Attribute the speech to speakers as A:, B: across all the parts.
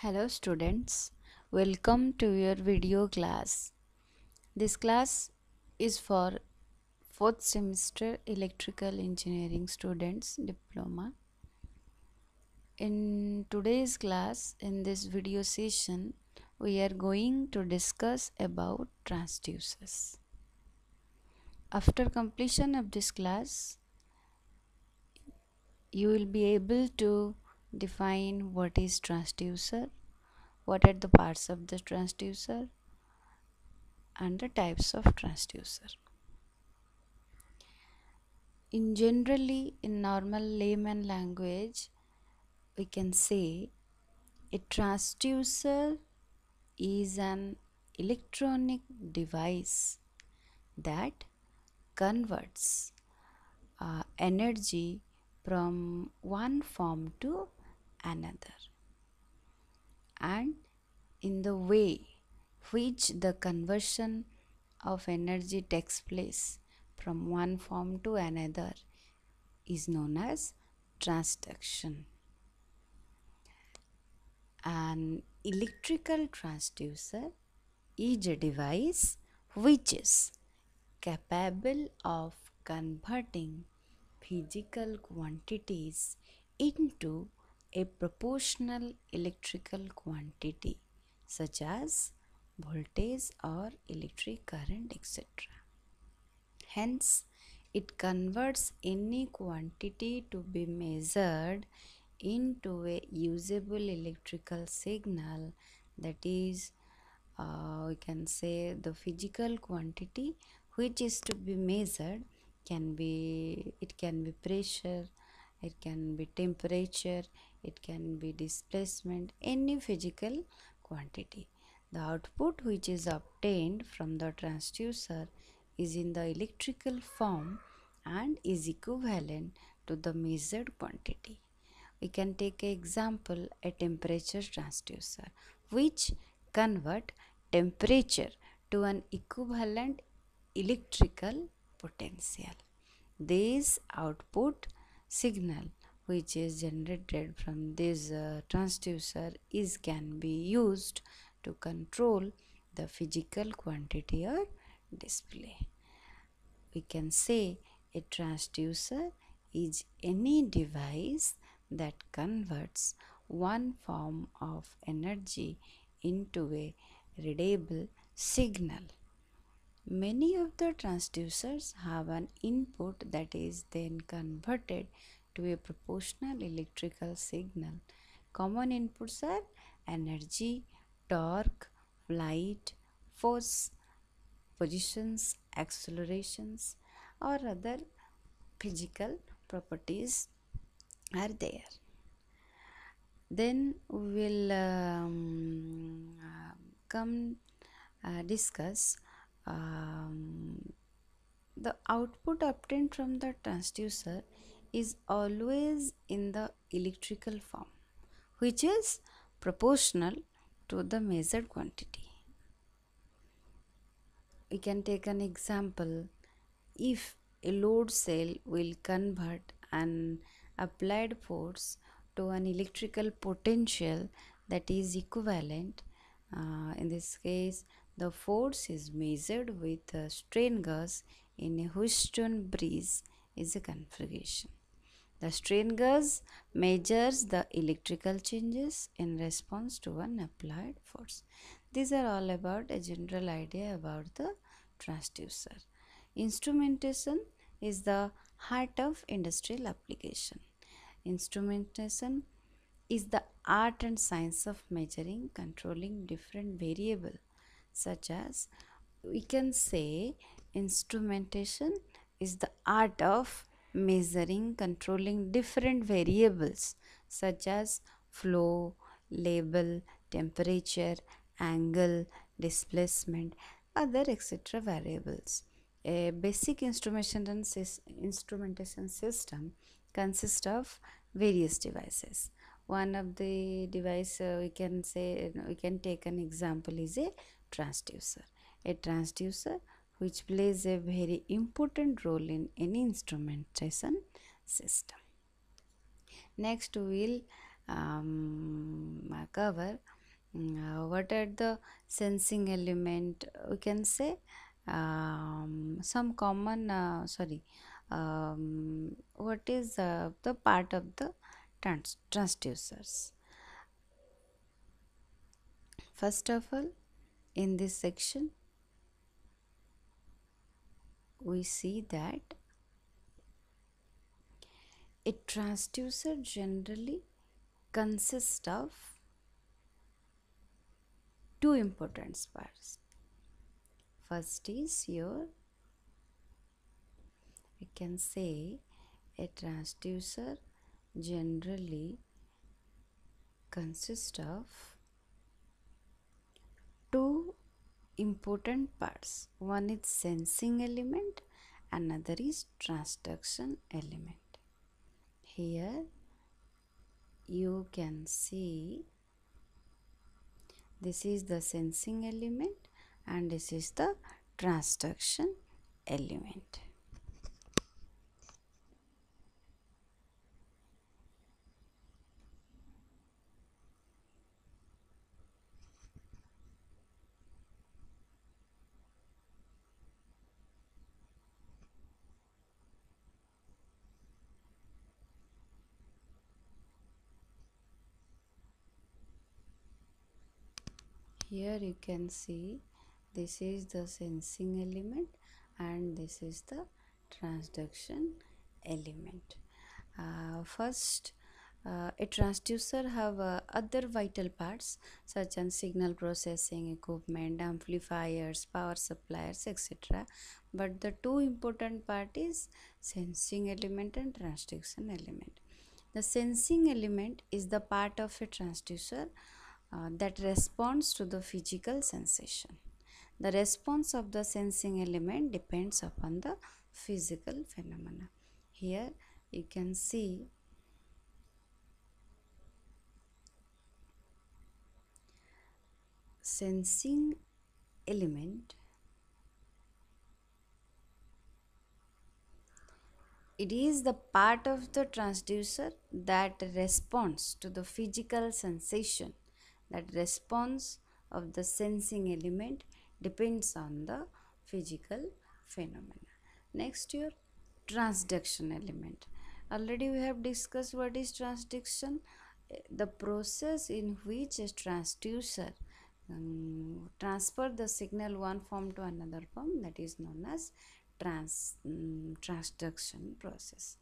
A: Hello students, welcome to your video class. This class is for 4th semester electrical engineering students diploma. In today's class, in this video session, we are going to discuss about transducers. After completion of this class, you will be able to define what is transducer, what are the parts of the transducer, and the types of transducer. In generally, in normal layman language, we can say a transducer is an electronic device that converts uh, energy from one form to another and in the way which the conversion of energy takes place from one form to another is known as transduction. An electrical transducer is a device which is capable of converting physical quantities into a proportional electrical quantity such as voltage or electric current etc. Hence, it converts any quantity to be measured into a usable electrical signal that is uh, we can say the physical quantity which is to be measured can be it can be pressure it can be temperature it can be displacement any physical quantity. The output which is obtained from the transducer is in the electrical form and is equivalent to the measured quantity. We can take an example a temperature transducer which convert temperature to an equivalent electrical potential. This output signal which is generated from this uh, transducer is can be used to control the physical quantity or display we can say a transducer is any device that converts one form of energy into a readable signal. Many of the transducers have an input that is then converted to a proportional electrical signal. Common inputs are energy, torque, light, force, positions, accelerations, or other physical properties are there then we will um, uh, come uh, discuss um, the output obtained from the transducer is always in the electrical form which is proportional to the measured quantity we can take an example if a load cell will convert an applied force to an electrical potential that is equivalent. Uh, in this case, the force is measured with a strain gauge in a Wheatstone bridge is a configuration. The strain gauge measures the electrical changes in response to an applied force. These are all about a general idea about the transducer. Instrumentation is the heart of industrial application. Instrumentation is the art and science of measuring, controlling different variables such as we can say instrumentation is the art of measuring, controlling different variables such as flow, label, temperature, angle, displacement, other etc. variables. A basic instrumentation, instrumentation system consists of various devices. One of the device uh, we can say we can take an example is a transducer. A transducer which plays a very important role in any instrumentation system. Next we will um, cover uh, what are the sensing element we can say um, some common uh, sorry um, what is uh, the part of the trans transducers first of all in this section we see that a transducer generally consists of two important parts. First is your, we can say a transducer generally consists of two important parts. One is sensing element, another is transduction element. Here you can see this is the sensing element and this is the transduction element. Here you can see this is the sensing element and this is the transduction element. Uh, first uh, a transducer have uh, other vital parts such as signal processing equipment amplifiers power suppliers etc but the two important part is sensing element and transduction element. The sensing element is the part of a transducer uh, that responds to the physical sensation. The response of the sensing element depends upon the physical phenomena. Here you can see sensing element It is the part of the transducer that responds to the physical sensation that response of the sensing element depends on the physical phenomena. Next your transduction element. Already we have discussed what is transduction. The process in which a transducer um, transfer the signal one form to another form that is known as trans um, transduction process.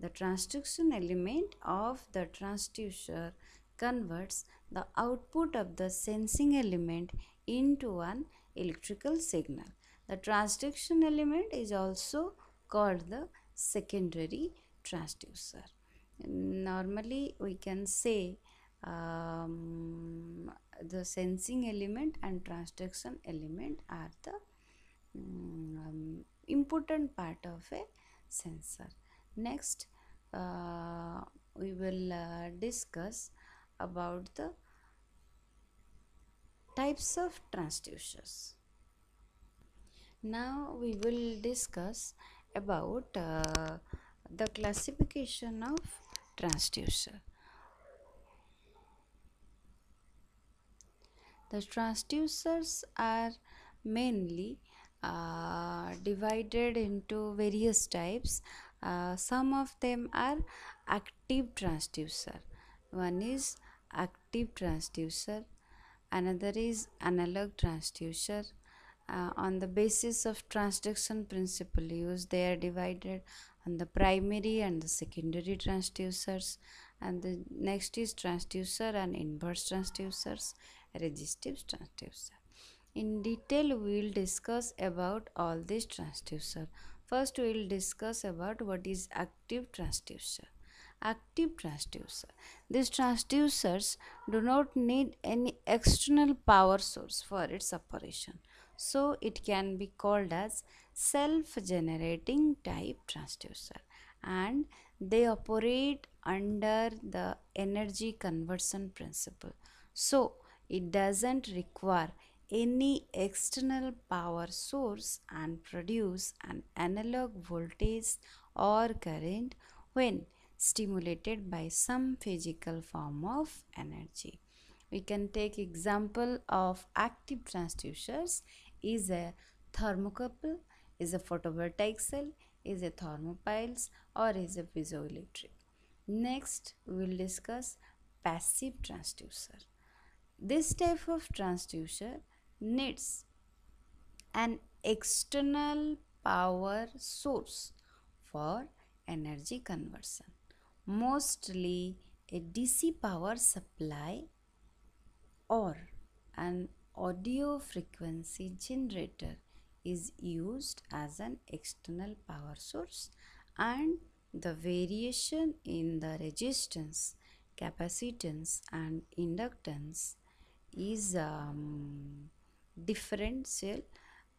A: The transduction element of the transducer converts the output of the sensing element into an electrical signal. The transduction element is also called the secondary transducer. Normally, we can say um, the sensing element and transduction element are the um, important part of a sensor. Next, uh, we will uh, discuss about the types of transducers. Now we will discuss about uh, the classification of transducer. The transducers are mainly uh, divided into various types. Uh, some of them are active transducer. One is active transducer another is analog transducer uh, on the basis of transduction principle used they are divided on the primary and the secondary transducers and the next is transducer and inverse transducers resistive transducer in detail we will discuss about all these transducer first we will discuss about what is active transducer active transducer. These transducers do not need any external power source for its operation. So it can be called as self-generating type transducer and they operate under the energy conversion principle. So it doesn't require any external power source and produce an analog voltage or current when stimulated by some physical form of energy. we can take example of active transducers. Is a thermocouple is a photovoltaic cell is a thermopiles or is a piezoelectric. Next we will discuss passive transducer. This type of transducer needs an external power source for energy conversion mostly a DC power supply or an audio frequency generator is used as an external power source and the variation in the resistance capacitance and inductance is um, differential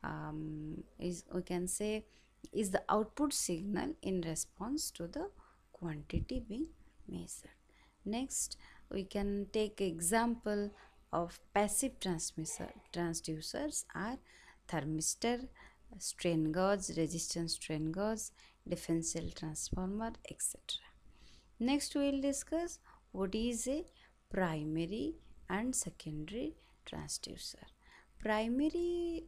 A: um, is we can say is the output signal in response to the quantity being measured. Next we can take example of passive transducers are thermistor strain gauge resistance strain gauge differential transformer etc. Next we will discuss what is a primary and secondary transducer. Primary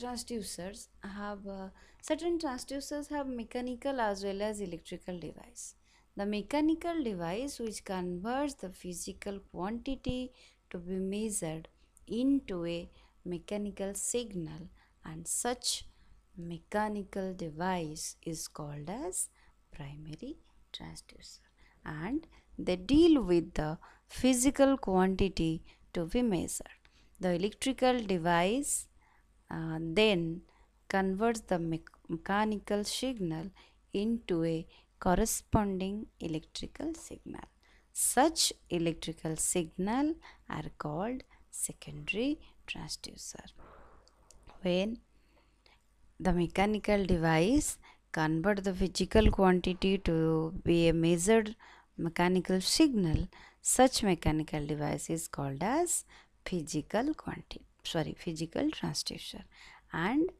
A: transducers have uh, certain transducers have mechanical as well as electrical device the mechanical device which converts the physical quantity to be measured into a mechanical signal and such mechanical device is called as primary transducer and they deal with the physical quantity to be measured. The electrical device uh, then converts the me mechanical signal into a corresponding electrical signal. Such electrical signal are called secondary transducer. When the mechanical device convert the physical quantity to be a measured mechanical signal, such mechanical device is called as physical quantity sorry physical transducer. And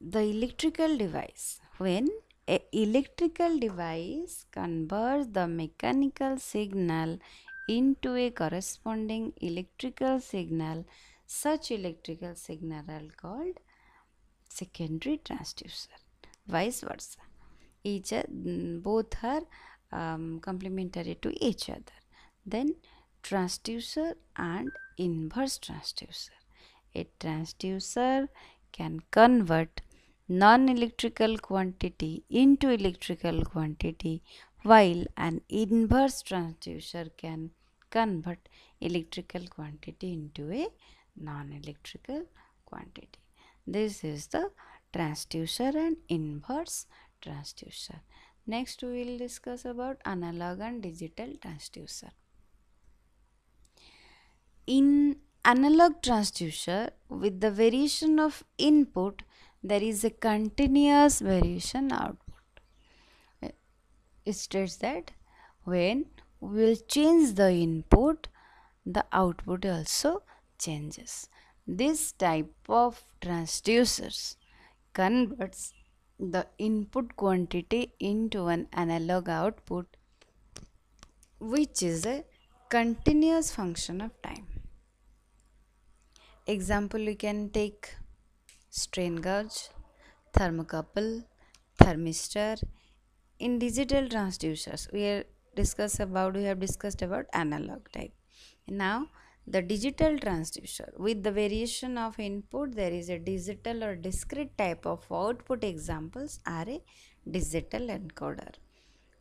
A: the electrical device when a electrical device converts the mechanical signal into a corresponding electrical signal such electrical signal are called secondary transducer vice versa. Each both are um, complementary to each other. Then transducer and inverse transducer a transducer can convert non-electrical quantity into electrical quantity while an inverse transducer can convert electrical quantity into a non-electrical quantity. This is the transducer and inverse transducer. Next we will discuss about analog and digital transducer. In analog transducer with the variation of input there is a continuous variation output. It states that when we will change the input, the output also changes. This type of transducers converts the input quantity into an analog output which is a continuous function of time. Example you can take strain gauge, thermocouple, thermistor. In digital transducers, we are discussed about we have discussed about analog type. Now the digital transducer with the variation of input there is a digital or discrete type of output examples are a digital encoder.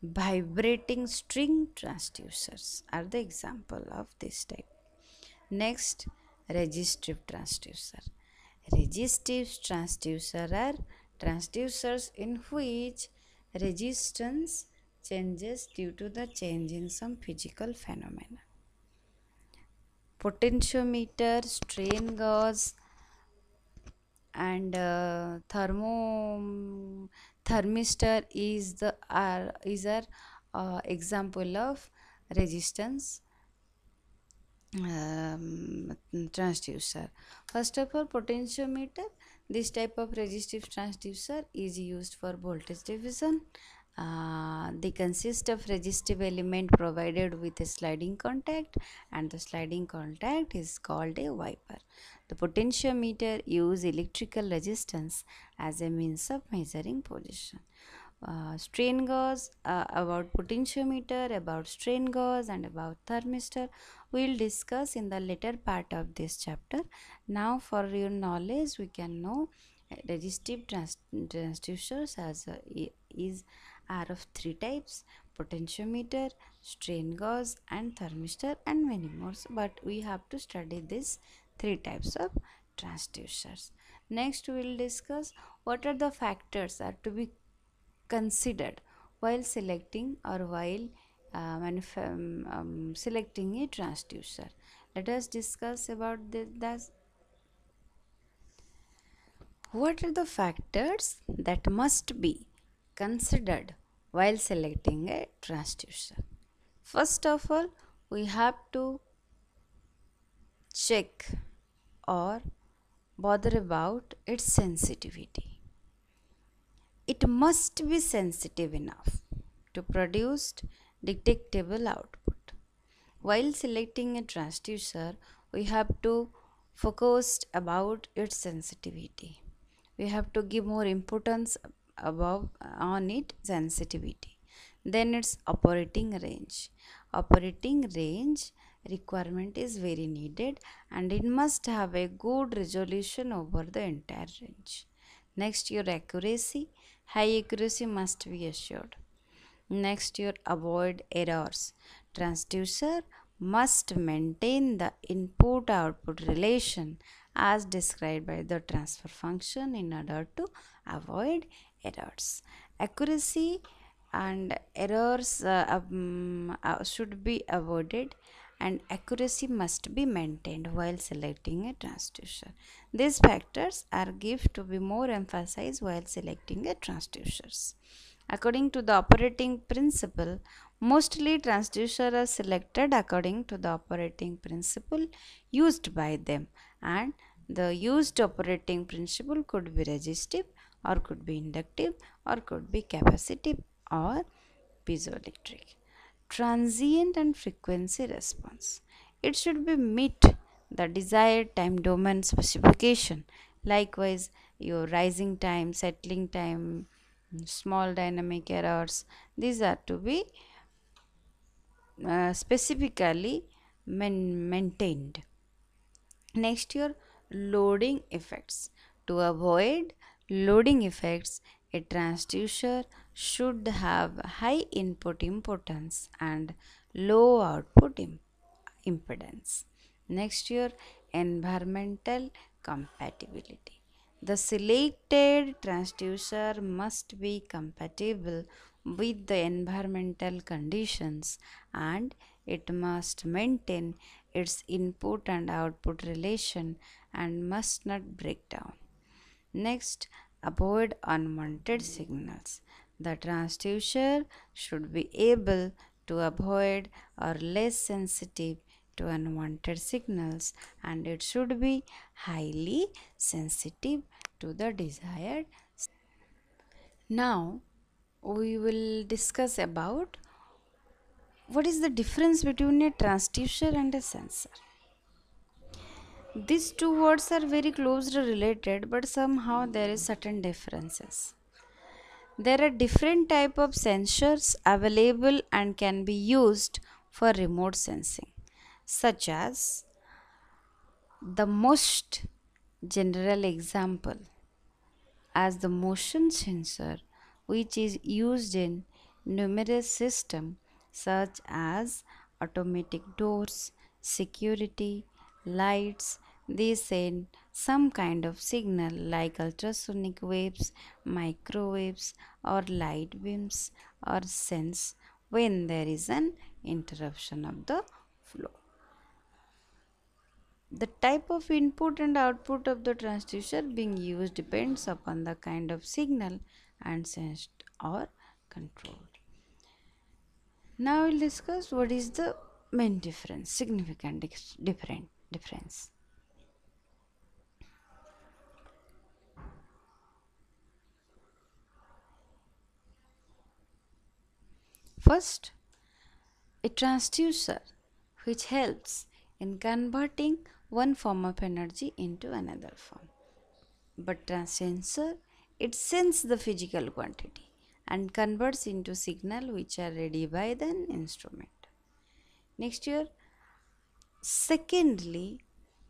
A: Vibrating string transducers are the example of this type. Next resistive transducer Resistive transducer are transducers in which resistance changes due to the change in some physical phenomena. Potentiometer, strain gauge and uh, thermo thermistor is the uh, is uh, example of resistance um, transducer. First of all, potentiometer. This type of resistive transducer is used for voltage division uh, they consist of resistive element provided with a sliding contact and the sliding contact is called a wiper. The potentiometer use electrical resistance as a means of measuring position. Uh, strain gauge uh, about potentiometer about strain gauge and about thermistor. We will discuss in the later part of this chapter. Now for your knowledge we can know uh, resistive trans transducers as uh, is are of three types potentiometer strain gauge and thermistor and many more. But we have to study these three types of transducers. Next we will discuss what are the factors are to be considered while selecting or while uh, um, um, selecting a transducer let us discuss about this what are the factors that must be considered while selecting a transducer. First of all, we have to check or bother about its sensitivity. It must be sensitive enough to produce detectable output. While selecting a transducer, we have to focus about its sensitivity. We have to give more importance above on it sensitivity then its operating range operating range requirement is very needed and it must have a good resolution over the entire range next your accuracy high accuracy must be assured next your avoid errors transducer must maintain the input output relation as described by the transfer function in order to avoid errors. Accuracy and errors uh, um, uh, should be avoided and accuracy must be maintained while selecting a transducer. These factors are given to be more emphasized while selecting a transducers. According to the operating principle, mostly transducers are selected according to the operating principle used by them and the used operating principle could be resistive or could be inductive or could be capacitive or piezoelectric. Transient and frequency response. It should be meet the desired time domain specification. Likewise, your rising time, settling time, small dynamic errors, these are to be uh, specifically maintained. Next, your loading effects. To avoid loading effects, a transducer should have high input impedance and low output impedance. Next your environmental compatibility. The selected transducer must be compatible with the environmental conditions and it must maintain its input and output relation and must not break down. Next, avoid unwanted signals. The transducer should be able to avoid or less sensitive to unwanted signals and it should be highly sensitive to the desired. Now, we will discuss about what is the difference between a transducer and a sensor. These two words are very closely related but somehow there is certain differences. There are different type of sensors available and can be used for remote sensing such as the most general example as the motion sensor which is used in numerous systems such as automatic doors, security, lights, they send some kind of signal like ultrasonic waves, microwaves, or light beams, or sense when there is an interruption of the flow. The type of input and output of the transducer being used depends upon the kind of signal and sensed or controlled. Now we'll discuss what is the main difference, significant different difference. First, a transducer which helps in converting one form of energy into another form. But transducer, it sends the physical quantity and converts into signal which are ready by the instrument. Next year, secondly,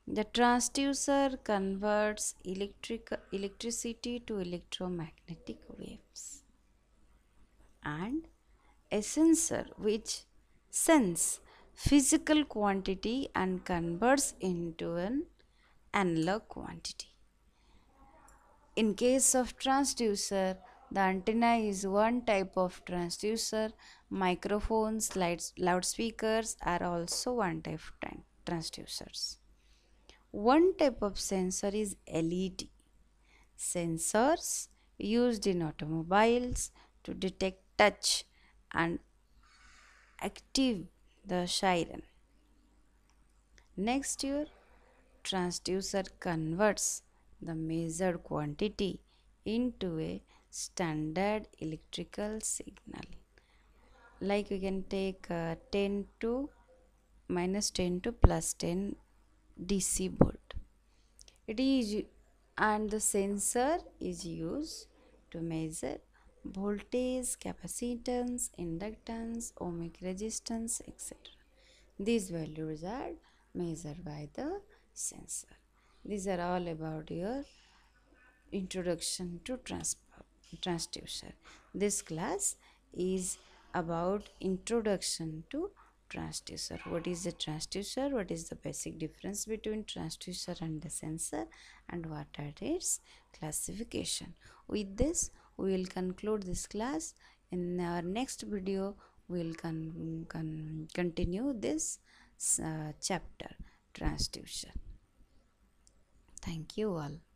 A: the transducer converts electric electricity to electromagnetic waves and a sensor which sends physical quantity and converts into an analog quantity. In case of transducer, the antenna is one type of transducer. Microphones, lights, loudspeakers are also one type of transducers. One type of sensor is LED. Sensors used in automobiles to detect touch and active the siren. Next year, transducer converts the measured quantity into a standard electrical signal. Like we can take uh, 10 to minus 10 to plus 10 DC volt. It is and the sensor is used to measure voltage, capacitance, inductance, ohmic resistance, etc. These values are measured by the sensor. These are all about your introduction to trans transducer. This class is about introduction to transducer. What is the transducer? What is the basic difference between transducer and the sensor and what are its classification. With this we will conclude this class. In our next video we will con con continue this uh, chapter transducer. Thank you all.